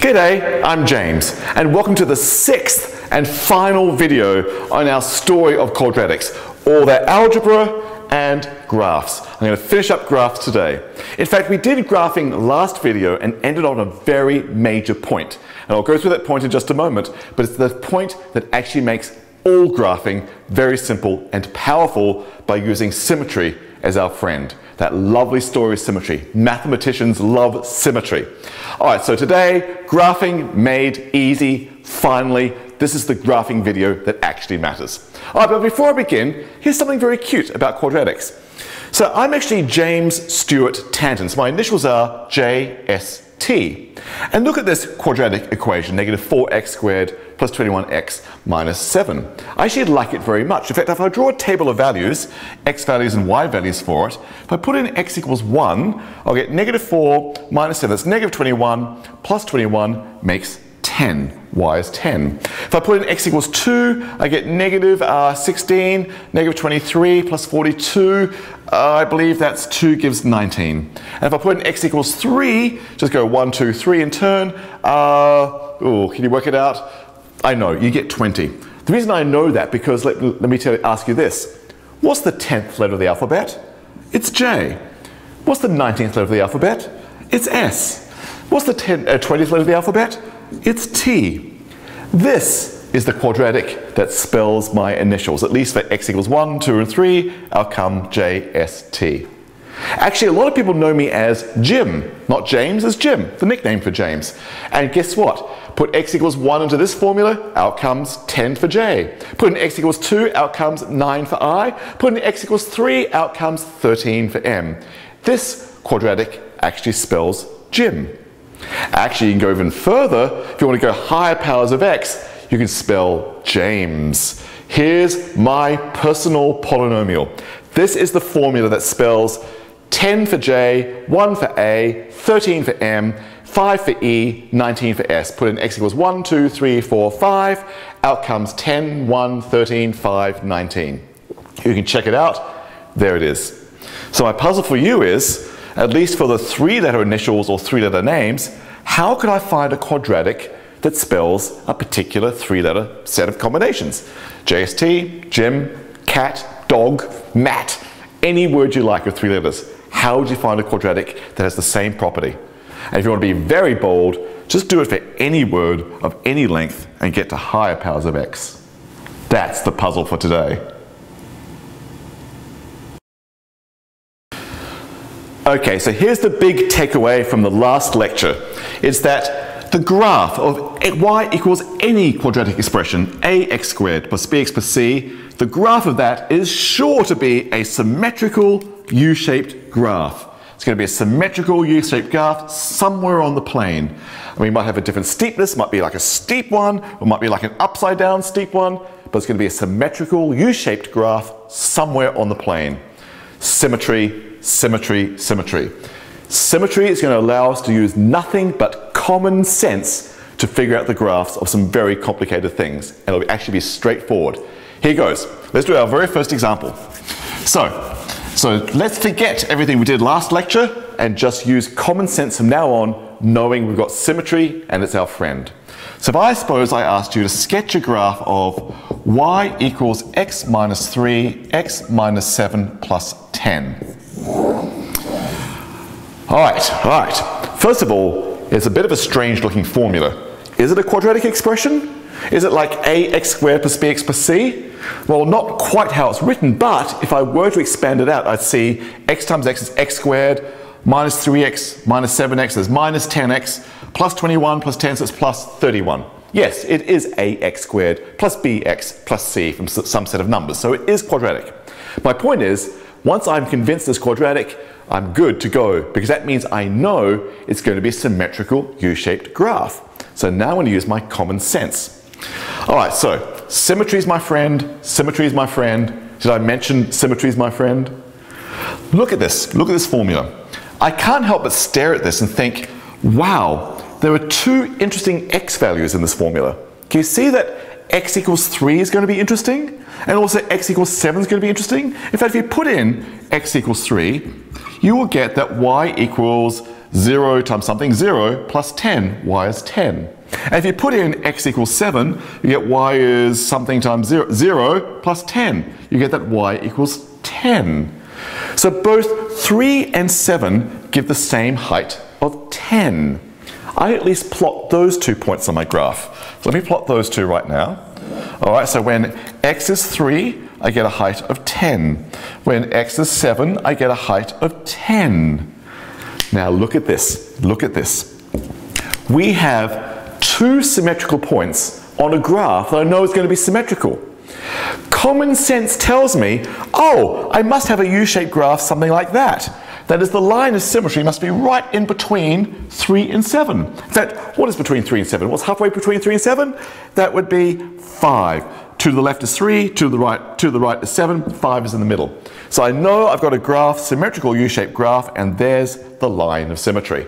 G'day, I'm James, and welcome to the sixth and final video on our story of quadratics, all their algebra and graphs. I'm going to finish up graphs today. In fact, we did graphing last video and ended on a very major point. And I'll go through that point in just a moment, but it's the point that actually makes all graphing very simple and powerful by using symmetry as our friend. That lovely story of symmetry. Mathematicians love symmetry. All right, so today, graphing made easy, finally. This is the graphing video that actually matters. All right, but before I begin, here's something very cute about quadratics. So I'm actually James Stewart Tanton. So my initials are JST. And look at this quadratic equation, negative 4x squared plus 21x minus 7. I actually like it very much. In fact, if I draw a table of values, x values and y values for it, if I put in x equals 1, I'll get negative 4 minus 7. That's negative 21 plus 21 makes 10. Y is 10. If I put in x equals 2, I get negative, uh, 16, negative 23 plus 42. Uh, I believe that's 2 gives 19. And if I put in x equals 3, just go 1, 2, 3 in turn. Uh, ooh, can you work it out? I know, you get 20. The reason I know that because let, let me tell, ask you this. What's the 10th letter of the alphabet? It's J. What's the 19th letter of the alphabet? It's S. What's the 10, uh, 20th letter of the alphabet? It's T. This is the quadratic that spells my initials, at least for x equals 1, 2, and 3, outcome JST. Actually, a lot of people know me as Jim, not James, as Jim, the nickname for James. And guess what? Put x equals 1 into this formula, out comes 10 for J. Put in x equals 2, out comes 9 for I. Put in x equals 3, out comes 13 for M. This quadratic actually spells Jim. Actually, you can go even further. If you want to go higher powers of x, you can spell James. Here's my personal polynomial. This is the formula that spells 10 for J, 1 for A, 13 for M, 5 for E, 19 for S. Put in x equals 1, 2, 3, 4, 5. Out comes 10, 1, 13, 5, 19. You can check it out. There it is. So my puzzle for you is, at least for the three-letter initials or three-letter names, how could I find a quadratic that spells a particular three-letter set of combinations? JST, Jim, cat, dog, Matt, any word you like with three letters. How would you find a quadratic that has the same property? And if you want to be very bold, just do it for any word of any length and get to higher powers of x. That's the puzzle for today. Okay, so here's the big takeaway from the last lecture. It's that the graph of y equals any quadratic expression, ax squared plus bx plus c, the graph of that is sure to be a symmetrical U-shaped graph. It's going to be a symmetrical U-shaped graph somewhere on the plane. And We might have a different steepness, might be like a steep one, or might be like an upside down steep one, but it's going to be a symmetrical U-shaped graph somewhere on the plane. Symmetry, symmetry, symmetry. Symmetry is going to allow us to use nothing but common sense to figure out the graphs of some very complicated things. And it'll actually be straightforward. Here goes. Let's do our very first example. So, so let's forget everything we did last lecture and just use common sense from now on, knowing we've got symmetry and it's our friend. So if I suppose I asked you to sketch a graph of y equals x minus 3, x minus 7 plus 10. All right, all right. First of all, it's a bit of a strange looking formula. Is it a quadratic expression? Is it like ax squared plus bx plus c? Well, not quite how it's written, but if I were to expand it out, I'd see x times x is x squared, minus 3x minus 7x is minus 10x, plus 21 plus 10 is plus 31. Yes, it is ax squared plus bx plus c from some set of numbers, so it is quadratic. My point is, once I'm convinced it's quadratic, I'm good to go because that means I know it's going to be a symmetrical U-shaped graph. So now I'm going to use my common sense. All right, so symmetry is my friend, symmetry is my friend. Did I mention symmetry is my friend? Look at this, look at this formula. I can't help but stare at this and think, wow, there are two interesting x values in this formula. Can you see that x equals 3 is going to be interesting? And also x equals 7 is going to be interesting? In fact, if you put in x equals 3, you will get that y equals 0 times something, 0 plus 10, y is 10. And if you put in x equals 7, you get y is something times 0, 0 plus 10. You get that y equals 10. So both 3 and 7 give the same height of 10. I at least plot those two points on my graph. So let me plot those two right now. All right, so when x is 3, I get a height of 10. When x is 7, I get a height of 10. Now look at this, look at this. We have two symmetrical points on a graph that I know is going to be symmetrical. Common sense tells me, oh, I must have a U-shaped graph something like that. That is, the line of symmetry must be right in between 3 and 7. In fact, what is between 3 and 7? What's halfway between 3 and 7? That would be 5. 2 to the left is 3, 2 to the right, 2 to the right is 7, 5 is in the middle. So I know I've got a graph, symmetrical U-shaped graph, and there's the line of symmetry.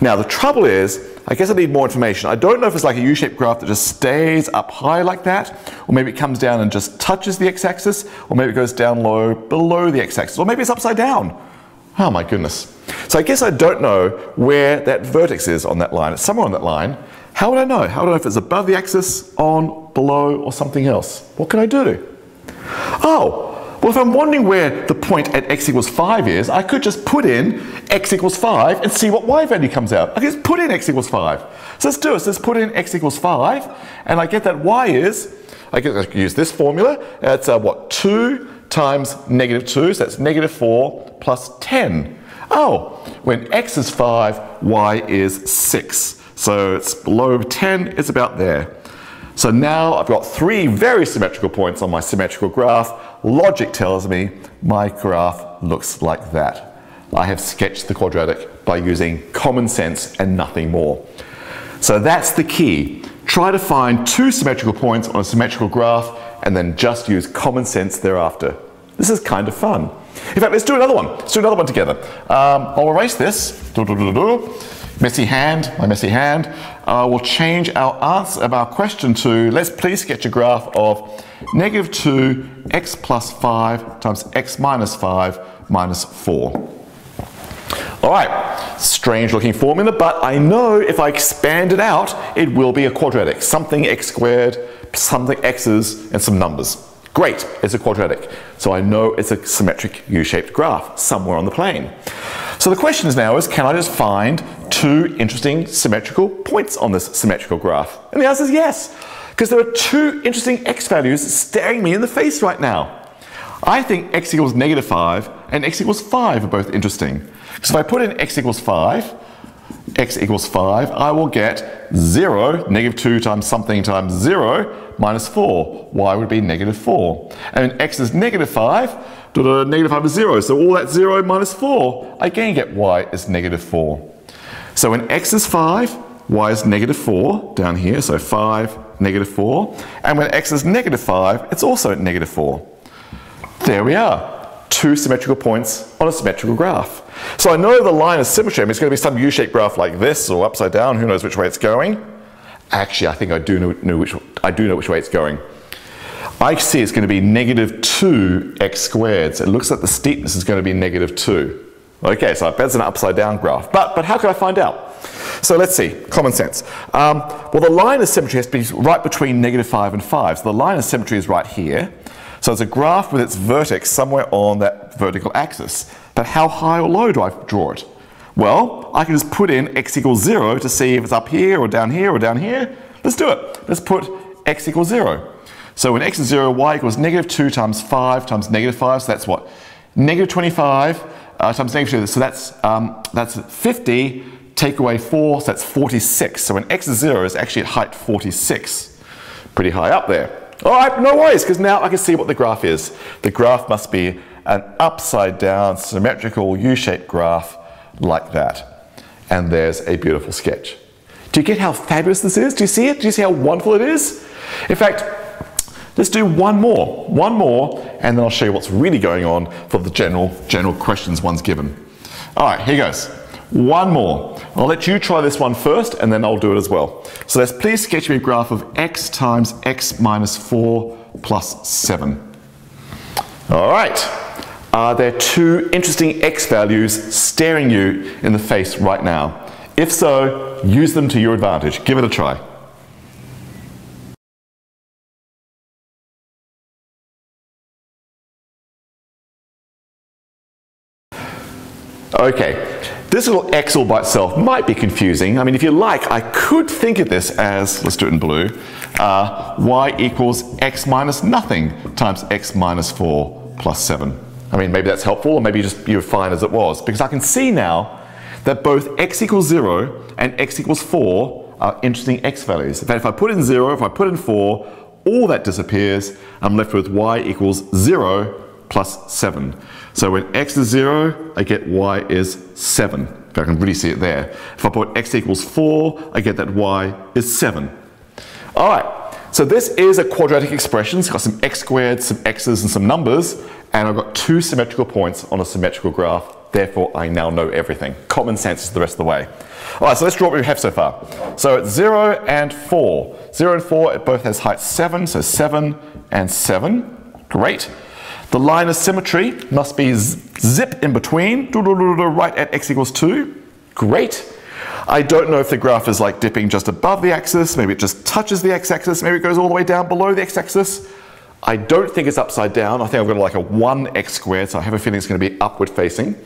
Now the trouble is, I guess I need more information. I don't know if it's like a U-shaped graph that just stays up high like that, or maybe it comes down and just touches the x-axis, or maybe it goes down low below the x-axis, or maybe it's upside down. Oh my goodness. So I guess I don't know where that vertex is on that line. It's somewhere on that line. How would I know? How would I know if it's above the axis, on, below, or something else? What can I do? Oh, well, if I'm wondering where the point at x equals 5 is, I could just put in x equals 5 and see what y value comes out. I can just put in x equals 5. So let's do. So let's put in x equals 5, and I get that y is, I can use this formula. It's uh, what, 2 times negative 2, so that's negative 4 plus 10. Oh, when x is 5, y is 6. So it's below 10, it's about there. So now I've got three very symmetrical points on my symmetrical graph. Logic tells me my graph looks like that. I have sketched the quadratic by using common sense and nothing more. So that's the key. Try to find two symmetrical points on a symmetrical graph and then just use common sense thereafter. This is kind of fun. In fact, let's do another one. Let's do another one together. Um, I'll erase this. Messy hand, my messy hand. Uh, we'll change our answer of our question to, let's please sketch a graph of negative 2 x plus 5 times x minus 5 minus 4. All right, strange looking formula, but I know if I expand it out, it will be a quadratic. Something x squared, something x's, and some numbers. Great, it's a quadratic. So I know it's a symmetric U-shaped graph somewhere on the plane. So the question is now is, can I just find two interesting symmetrical points on this symmetrical graph? And the answer is yes, because there are two interesting x values staring me in the face right now. I think x equals negative 5 and x equals 5 are both interesting. So if I put in x equals 5, x equals 5, I will get 0, negative 2 times something times 0, minus 4. y would be negative 4. And when x is negative 5, negative 5 is 0. So all that 0 minus 4, I again get y is negative 4. So when x is 5, y is negative 4 down here. So 5, negative 4. And when x is negative 5, it's also negative 4. There we are. Two symmetrical points on a symmetrical graph. So I know the line of symmetry. I mean, it's going to be some U-shaped graph like this or upside down. Who knows which way it's going? Actually, I think I do know, know which I do know which way it's going. I see it's going to be negative 2x squared. So it looks like the steepness is going to be negative 2. Okay, so that's an upside down graph. But, but how can I find out? So let's see, common sense. Um, well, the line of symmetry has to be right between negative 5 and 5. So the line of symmetry is right here. So it's a graph with its vertex somewhere on that vertical axis. But how high or low do I draw it? Well, I can just put in x equals 0 to see if it's up here or down here or down here. Let's do it. Let's put x equals 0. So when x is 0, y equals negative 2 times 5 times negative 5. So that's what? Negative 25 uh, times negative 2. So that's, um, that's 50. Take away 4, so that's 46. So when x is 0, it's actually at height 46. Pretty high up there. All right, no worries, because now I can see what the graph is. The graph must be an upside down symmetrical U-shaped graph like that. And there's a beautiful sketch. Do you get how fabulous this is? Do you see it? Do you see how wonderful it is? In fact, let's do one more, one more, and then I'll show you what's really going on for the general, general questions one's given. All right, here goes. One more. I'll let you try this one first and then I'll do it as well. So let's please sketch me a graph of x times x minus 4 plus 7. All right. Are there two interesting x values staring you in the face right now? If so, use them to your advantage. Give it a try. Okay, this little x all by itself might be confusing. I mean, if you like, I could think of this as, let's do it in blue, uh, y equals x minus nothing times x minus 4 plus 7. I mean, maybe that's helpful, or maybe just you're fine as it was, because I can see now that both x equals 0 and x equals 4 are interesting x values. In fact, if I put in 0, if I put in 4, all that disappears. I'm left with y equals 0 plus 7. So when x is 0, I get y is 7. If I can really see it there. If I put x equals 4, I get that y is 7. All right, so this is a quadratic expression. It's got some x squared, some x's, and some numbers. And I've got two symmetrical points on a symmetrical graph. Therefore, I now know everything. Common sense is the rest of the way. All right, so let's draw what we have so far. So it's 0 and 4. 0 and 4, it both has height 7, so 7 and 7. Great. The line of symmetry must be zip in between, right at x equals 2. Great. I don't know if the graph is like dipping just above the axis, maybe it just touches the x-axis, maybe it goes all the way down below the x-axis. I don't think it's upside down. I think I've got like a 1x squared, so I have a feeling it's going to be upward facing.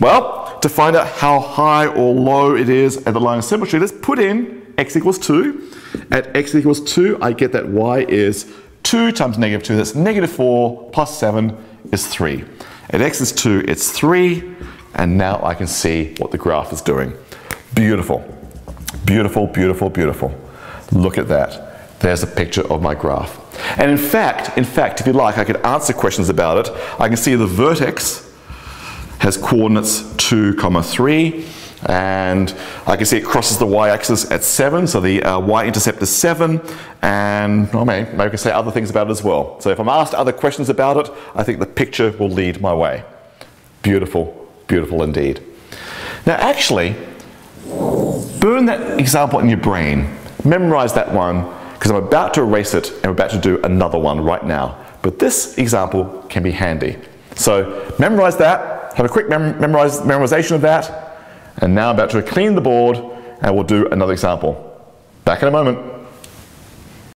Well, to find out how high or low it is at the line of symmetry, let's put in x equals 2. At x equals 2, I get that y is 2 times negative 2, that's negative 4 plus 7 is 3. At x is 2, it's 3, and now I can see what the graph is doing. Beautiful, beautiful, beautiful, beautiful. Look at that. There's a picture of my graph. And in fact, in fact, if you like, I could answer questions about it. I can see the vertex has coordinates 2 comma 3 and I can see it crosses the y-axis at 7 so the uh, y-intercept is 7 and well, maybe, maybe I can say other things about it as well. So if I'm asked other questions about it I think the picture will lead my way. Beautiful beautiful indeed. Now actually burn that example in your brain. Memorize that one because I'm about to erase it and we're about to do another one right now. But this example can be handy. So memorize that. Have a quick mem memorize, memorization of that, and now I'm about to clean the board and we'll do another example. Back in a moment.